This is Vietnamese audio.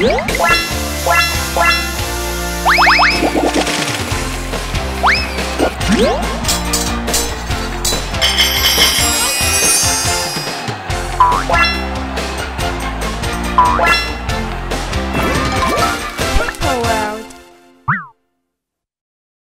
What?